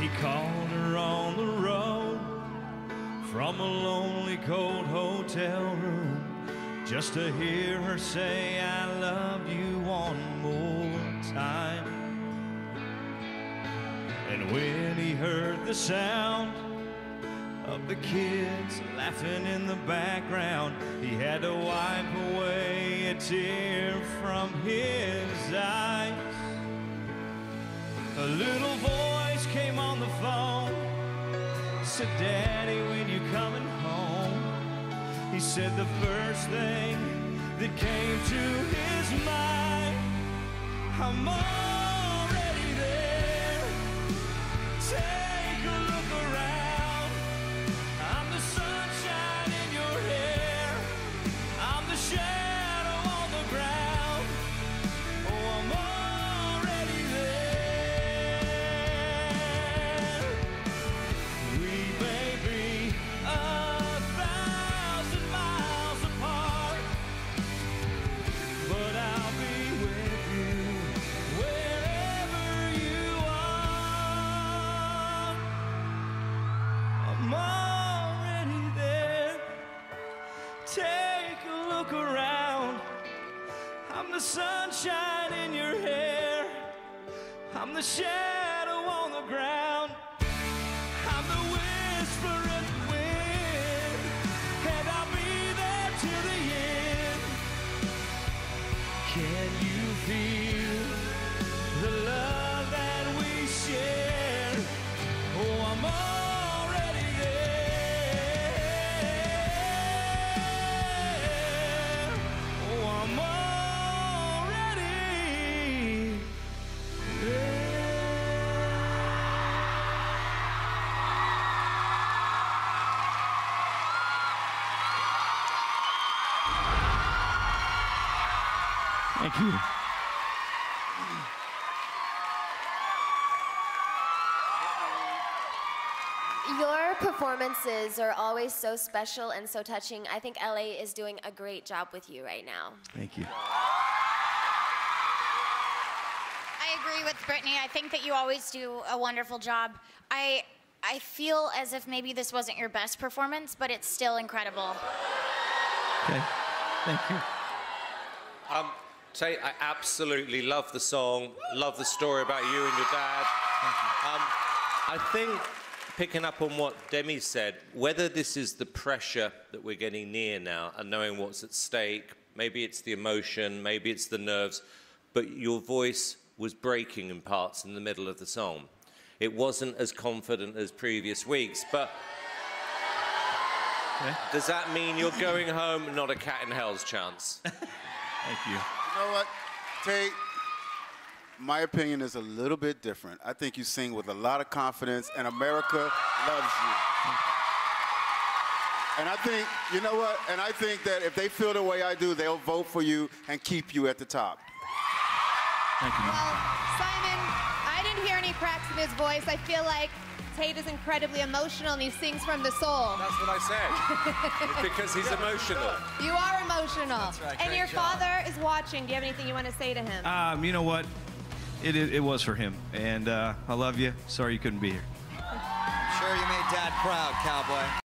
He called her on the road from a lonely, cold hotel room just to hear her say, I love you one more time. And when he heard the sound of the kids laughing in the background, he had to wipe tear from his eyes. A little voice came on the phone, said, Daddy, when you coming home? He said the first thing that came to his mind, I'm already there. Take a look around. Take a look around. I'm the sunshine in your hair. I'm the shadow on the ground. I'm the whisper Thank you. Your performances are always so special and so touching. I think LA is doing a great job with you right now. Thank you. I agree with Britney. I think that you always do a wonderful job. I I feel as if maybe this wasn't your best performance, but it's still incredible. Okay. Thank you. Um, Tate, I absolutely love the song, love the story about you and your dad. Um, I think, picking up on what Demi said, whether this is the pressure that we're getting near now and knowing what's at stake, maybe it's the emotion, maybe it's the nerves, but your voice was breaking in parts in the middle of the song. It wasn't as confident as previous weeks, but does that mean you're going home not a cat in hell's chance? Thank you. You know what, Tate? My opinion is a little bit different. I think you sing with a lot of confidence, and America loves you. And I think, you know what? And I think that if they feel the way I do, they'll vote for you and keep you at the top. Thank you. Well, Simon, I didn't hear any cracks in his voice. I feel like Tate is incredibly emotional and he sings from the soul. That's what I said. because he's emotional. You are emotional. That's right, And great your job. father is watching. Do you have anything you want to say to him? Um, you know what? It, it, it was for him. And uh, I love you. Sorry you couldn't be here. Sure, you made Dad proud, cowboy.